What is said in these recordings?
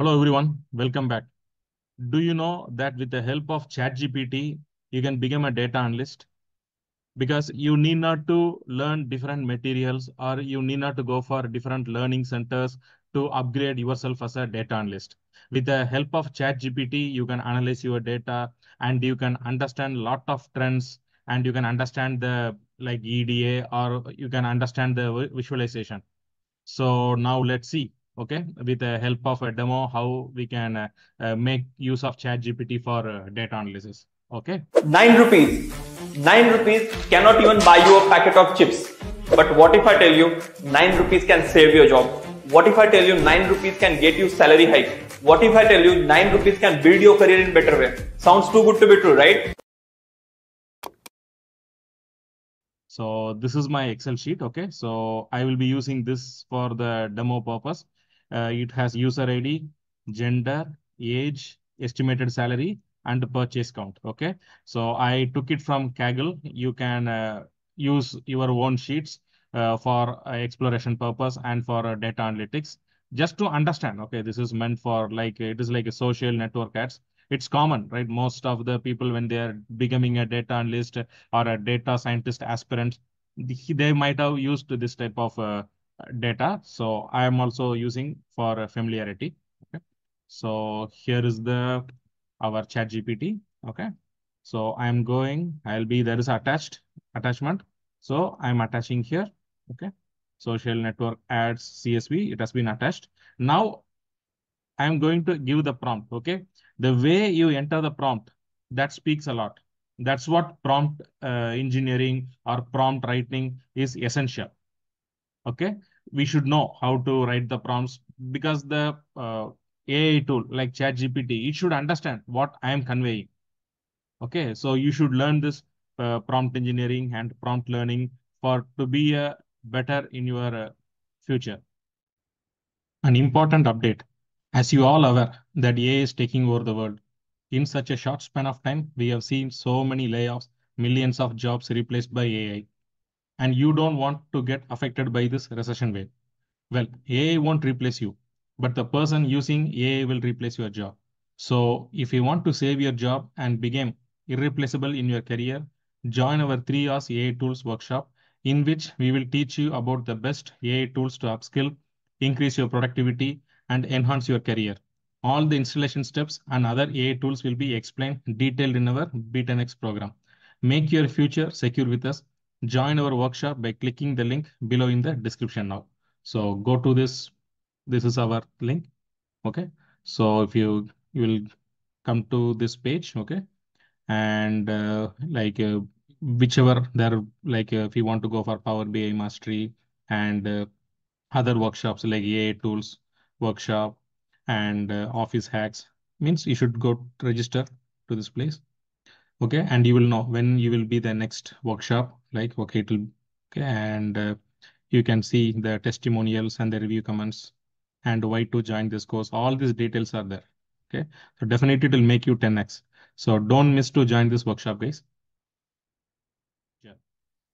Hello everyone, welcome back. Do you know that with the help of ChatGPT, you can become a data analyst? Because you need not to learn different materials or you need not to go for different learning centers to upgrade yourself as a data analyst. With the help of ChatGPT, you can analyze your data and you can understand a lot of trends and you can understand the like EDA or you can understand the visualization. So now let's see okay, with the help of a demo, how we can uh, uh, make use of ChatGPT for uh, data analysis. Okay. Nine rupees. Nine rupees cannot even buy you a packet of chips. But what if I tell you nine rupees can save your job? What if I tell you nine rupees can get you salary hike? What if I tell you nine rupees can build your career in better way? Sounds too good to be true, right? So this is my Excel sheet. Okay. So I will be using this for the demo purpose. Uh, it has user ID, gender, age, estimated salary, and purchase count. Okay. So I took it from Kaggle. You can uh, use your own sheets uh, for uh, exploration purpose and for uh, data analytics just to understand. Okay. This is meant for like, it is like a social network ads. It's common, right? Most of the people, when they are becoming a data analyst or a data scientist aspirant, they might have used this type of uh, data. So I am also using for familiarity. Okay. So here is the our chat GPT. Okay. So I'm going, I'll be, there is attached attachment. So I'm attaching here. Okay. Social network ads CSV, it has been attached. Now I'm going to give the prompt. Okay. The way you enter the prompt, that speaks a lot. That's what prompt uh, engineering or prompt writing is essential. Okay we should know how to write the prompts because the uh, AI tool like ChatGPT, it should understand what I am conveying. Okay, so you should learn this uh, prompt engineering and prompt learning for to be uh, better in your uh, future. An important update. As you all aware that AI is taking over the world. In such a short span of time, we have seen so many layoffs, millions of jobs replaced by AI and you don't want to get affected by this recession wave. Well, AI won't replace you, but the person using AI will replace your job. So if you want to save your job and become irreplaceable in your career, join our 3 hours AI tools workshop in which we will teach you about the best AI tools to upskill, increase your productivity, and enhance your career. All the installation steps and other AI tools will be explained detailed in our Be10x program. Make your future secure with us join our workshop by clicking the link below in the description now. So go to this. This is our link. Okay. So if you, you will come to this page. Okay. And uh, like uh, whichever there, like uh, if you want to go for Power BI Mastery and uh, other workshops like AI tools workshop and uh, Office hacks means you should go register to this place okay and you will know when you will be the next workshop like okay it will okay and uh, you can see the testimonials and the review comments and why to join this course. All these details are there okay? So definitely it will make you 10x so don't miss to join this workshop guys. Yeah.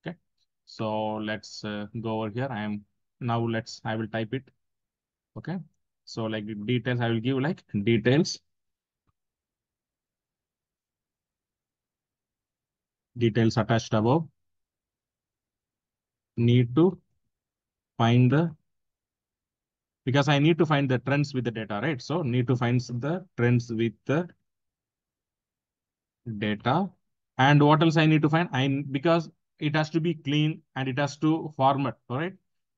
Okay. So let's uh, go over here. I am now let's i will type it okay? So like details i will give like details. Details attached above need to find the because I need to find the trends with the data, right? So need to find the trends with the data. And what else I need to find? I because it has to be clean and it has to format, right,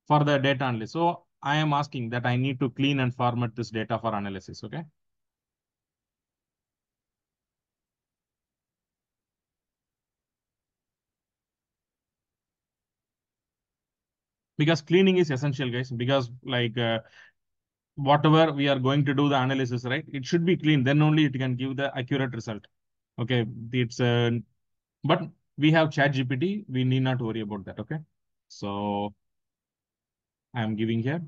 for the data analysis. So I am asking that I need to clean and format this data for analysis, okay? Because cleaning is essential guys. Because like uh, whatever we are going to do the analysis right it should be clean. Then only it can give the accurate result. Okay? It's uh, but we have chat gpt we need not worry about that. Okay? So i am giving here.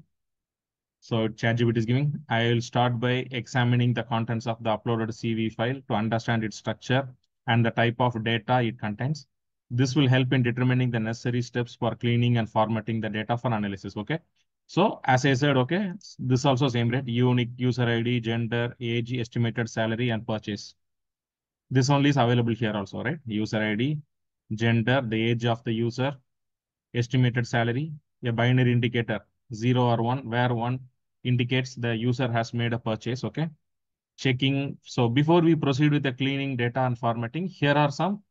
So chat gpt is giving. I will start by examining the contents of the uploaded csv file to understand its structure and the type of data it contains this will help in determining the necessary steps for cleaning and formatting the data for analysis. Okay. So as I said, okay, this also same rate, unique user ID, gender, age, estimated salary, and purchase. This only is available here also, right? User ID, gender, the age of the user, estimated salary, a binary indicator, zero or one, where one indicates the user has made a purchase, okay? Checking. So before we proceed with the cleaning data and formatting, here are some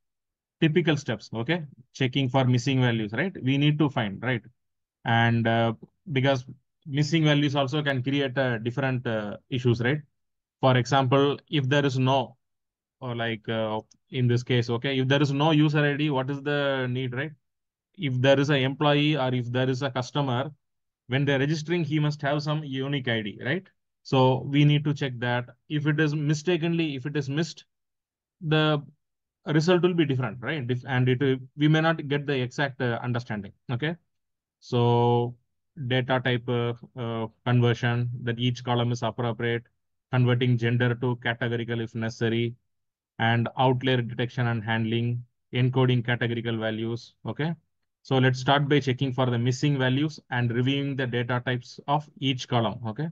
typical steps, okay? Checking for missing values, right? We need to find, right? and uh, because missing values also can create uh, different uh, issues right for example if there is no or like uh, in this case okay if there is no user id what is the need right if there is an employee or if there is a customer when they're registering he must have some unique id right so we need to check that if it is mistakenly if it is missed the result will be different right and it we may not get the exact uh, understanding okay so data type uh, conversion that each column is appropriate, converting gender to categorical if necessary, and outlier detection and handling, encoding categorical values. Okay. So let's start by checking for the missing values and reviewing the data types of each column. Okay.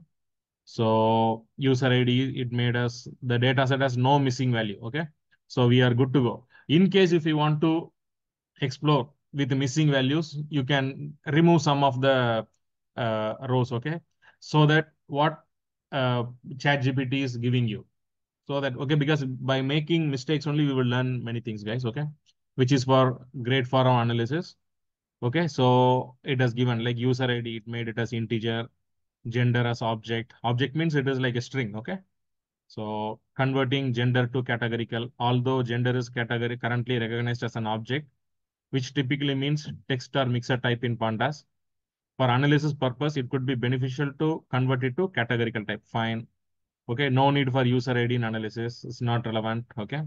So user ID, it made us, the data set has no missing value. Okay. So we are good to go. In case if you want to explore with the missing values, you can remove some of the uh, rows, okay? So that what uh, ChatGPT is giving you. So that, okay, because by making mistakes only, we will learn many things, guys, okay? Which is for great for our analysis. Okay, so it has given like user ID, it made it as integer, gender as object. Object means it is like a string, okay? So converting gender to categorical, although gender is category currently recognized as an object, which typically means text or mixer type in pandas. For analysis purpose, it could be beneficial to convert it to categorical type. Fine. Okay, no need for user ID in analysis. It's not relevant. Okay.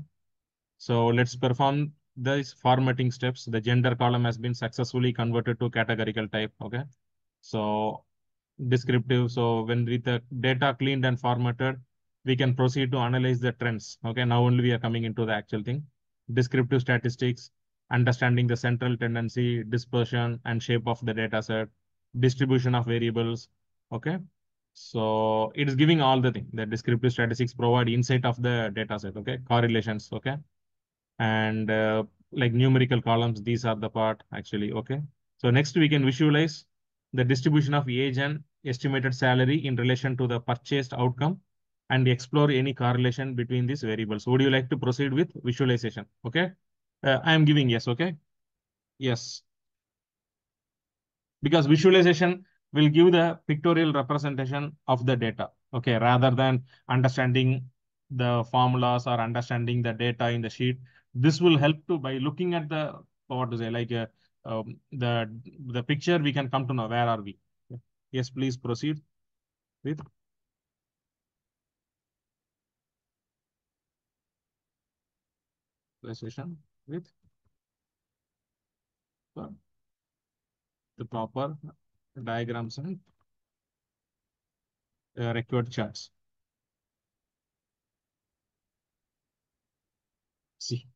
So let's perform these formatting steps. The gender column has been successfully converted to categorical type. Okay. So descriptive. So when the data cleaned and formatted, we can proceed to analyze the trends. Okay. Now only we are coming into the actual thing. Descriptive statistics, understanding the central tendency, dispersion, and shape of the data set, distribution of variables. Okay. So it is giving all the thing. The descriptive statistics provide insight of the data set. Okay. Correlations. Okay. And uh, like numerical columns, these are the part actually. Okay. So next we can visualize the distribution of age and estimated salary in relation to the purchased outcome and explore any correlation between these variables. Would you like to proceed with visualization? Okay. Uh, I am giving yes, okay? Yes. Because visualization will give the pictorial representation of the data, okay, rather than understanding the formulas or understanding the data in the sheet. This will help to by looking at the what to say like uh, um, the the picture we can come to know where are we. Yes, please proceed with. Visualization with the proper diagrams and uh, required charts. See.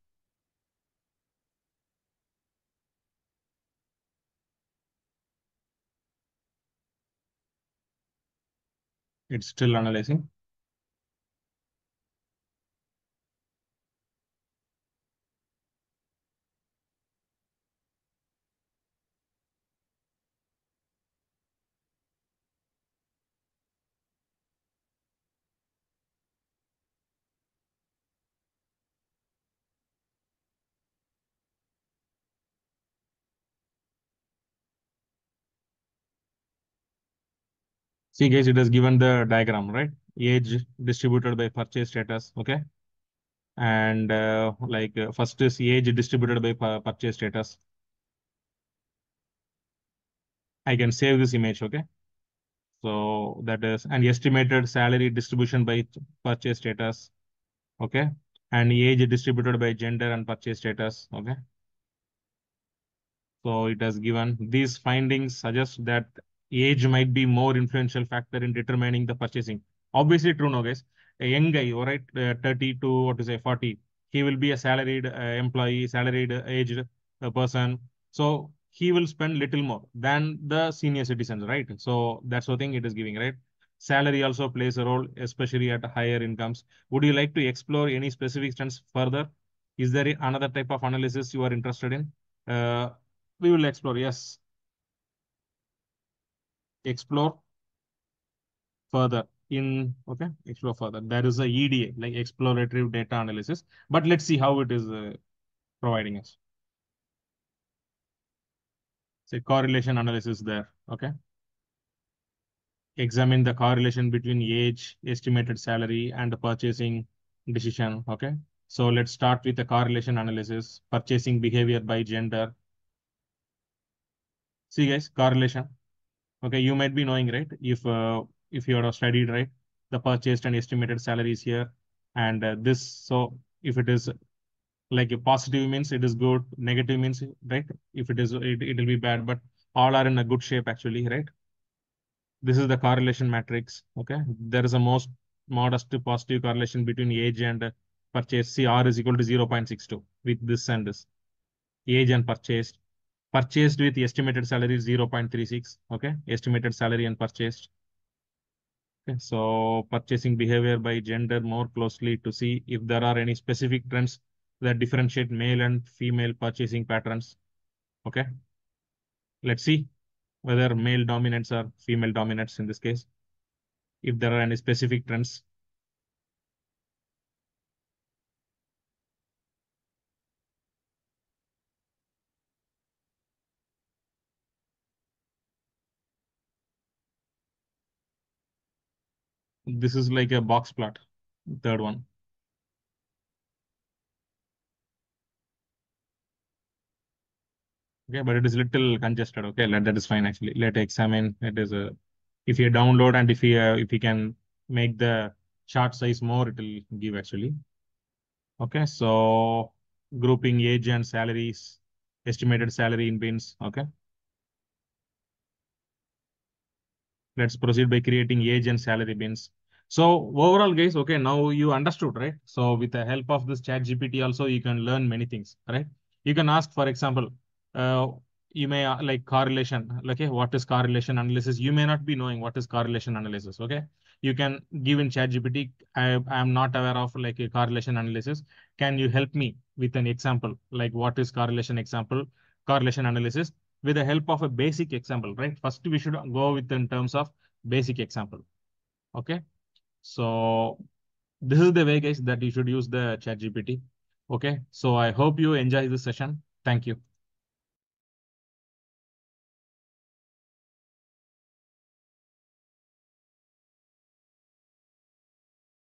It's still analyzing. See guys, it has given the diagram, right? Age distributed by purchase status, okay? And uh, like uh, first is age distributed by purchase status. I can save this image, okay? So that is an estimated salary distribution by purchase status, okay? And age distributed by gender and purchase status, okay? So it has given these findings suggest that age might be more influential factor in determining the purchasing. Obviously true, no guys. A young guy, all right, uh, 30 to what to say 40, he will be a salaried uh, employee, salaried uh, aged uh, person. So he will spend little more than the senior citizens, right? So that's the thing it is giving, right? Salary also plays a role, especially at higher incomes. Would you like to explore any specific trends further? Is there another type of analysis you are interested in? Uh, we will explore, yes. Explore further in, okay, explore further. There is a EDA, like exploratory data analysis, but let's see how it is uh, providing us. Say correlation analysis there, okay? Examine the correlation between age, estimated salary, and purchasing decision, okay? So let's start with the correlation analysis, purchasing behavior by gender. See guys, correlation. Okay, you might be knowing, right? If uh, if you have studied, right, the purchased and estimated salaries here, and uh, this. So if it is like a positive means it is good, negative means right. If it is, it it will be bad. But all are in a good shape actually, right? This is the correlation matrix. Okay, there is a most modest positive correlation between age and purchase. See, R is equal to 0.62 with this and this. Age and purchased. Purchased with estimated salary 0.36. Okay, estimated salary and purchased. Okay, so purchasing behavior by gender more closely to see if there are any specific trends that differentiate male and female purchasing patterns. Okay, let's see whether male dominants or female dominants in this case. If there are any specific trends. This is like a box plot, third one. Okay, but it is little congested. Okay, let, that is fine actually. Let examine. It is a if you download and if you uh, if you can make the chart size more, it will give actually. Okay, so grouping age and salaries, estimated salary in bins. Okay. Let's proceed by creating age and salary bins. So overall, guys, okay, now you understood, right? So with the help of this chat GPT also, you can learn many things, right? You can ask, for example, uh, you may uh, like correlation, okay, what is correlation analysis? You may not be knowing what is correlation analysis, okay? You can give in chat GPT, I am not aware of like a correlation analysis. Can you help me with an example? Like what is correlation example, correlation analysis with the help of a basic example, right? First, we should go with in terms of basic example, okay? So this is the way, guys, that you should use the chat GPT. Okay. So I hope you enjoy this session. Thank you.